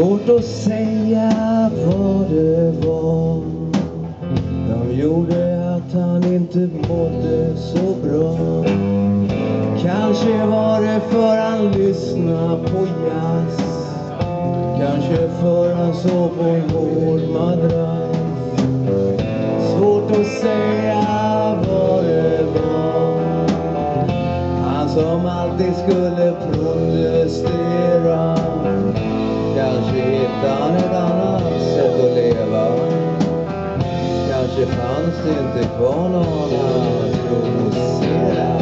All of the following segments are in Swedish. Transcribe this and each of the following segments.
Svårt att säga vad det var. Som gjorde att han inte mådde så bra. Kanske var det för han lyssnade på jazz. Kanske för han sov på en hård madrass. Svårt att säga vad det var. Han som alltid skulle protestera. Kanske hittade han ett annat sätt att leva. Kanske fanns det inte kvar någon att provocera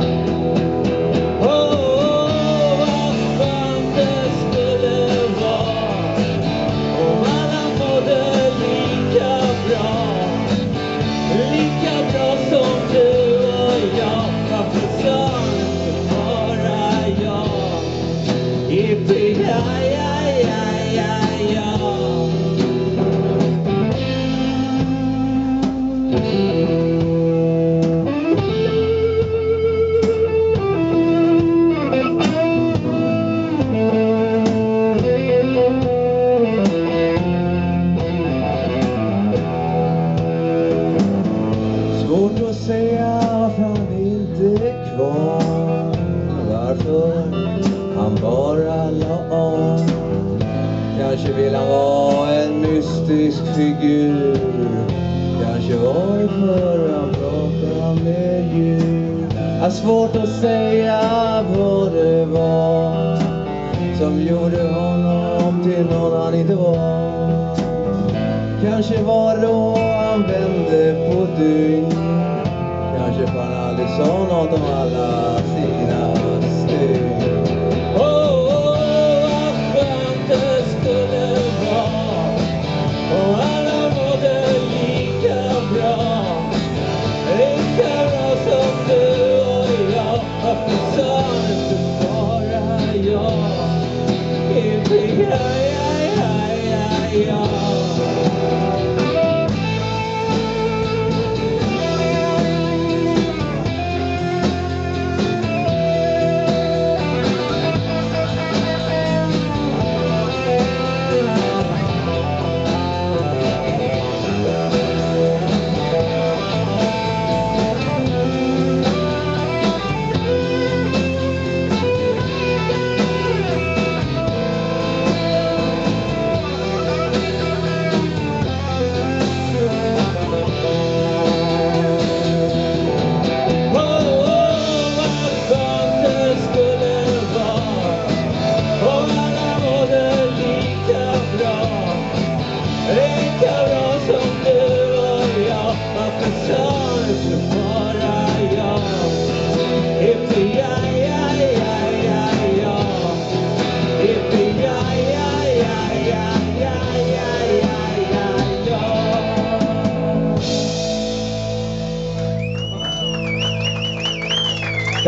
säga att säga varför han inte är kvar. Varför han bara la av. Kanske vill han vara en mystisk figur. Kanske var det för han pratade med djur Har svårt att säga vad det var Som gjorde honom till någon han inte var. Kanske var det då han vände på dygn Cefanali sono alla sina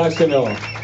Castanella.